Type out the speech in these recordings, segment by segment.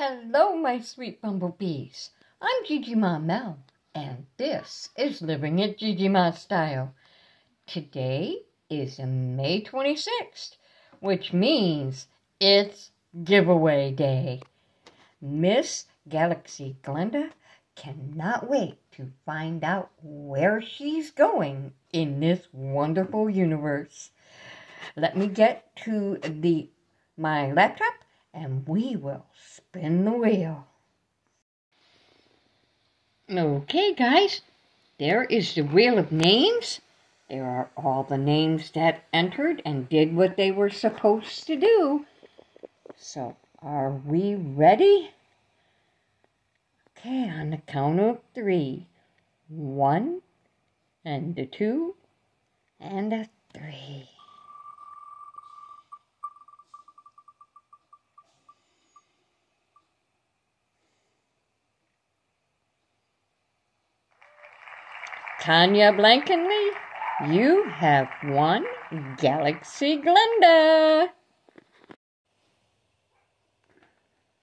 Hello, my sweet bumblebees. I'm GG-ma Mel, and this is Living It GG-ma Style. Today is May 26th, which means it's giveaway day. Miss Galaxy Glenda cannot wait to find out where she's going in this wonderful universe. Let me get to the my laptop and we will spin the wheel. Okay, guys, there is the wheel of names. There are all the names that entered and did what they were supposed to do. So, are we ready? Okay, on the count of three. One, and a two, and a three. Tanya Blankenly, you have won Galaxy Glenda.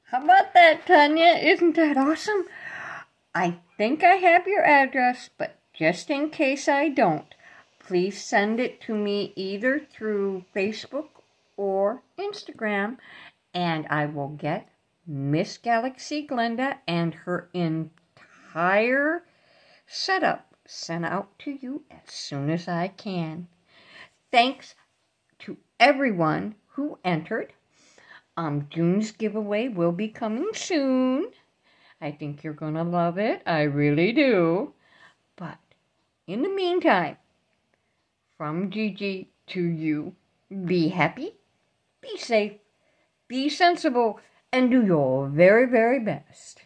How about that, Tanya? Isn't that awesome? I think I have your address, but just in case I don't, please send it to me either through Facebook or Instagram, and I will get Miss Galaxy Glenda and her entire setup sent out to you as soon as I can. Thanks to everyone who entered. Um, June's giveaway will be coming soon. I think you're going to love it. I really do. But in the meantime, from Gigi to you, be happy, be safe, be sensible, and do your very, very best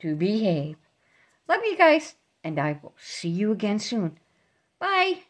to behave. Love you guys and I will see you again soon. Bye.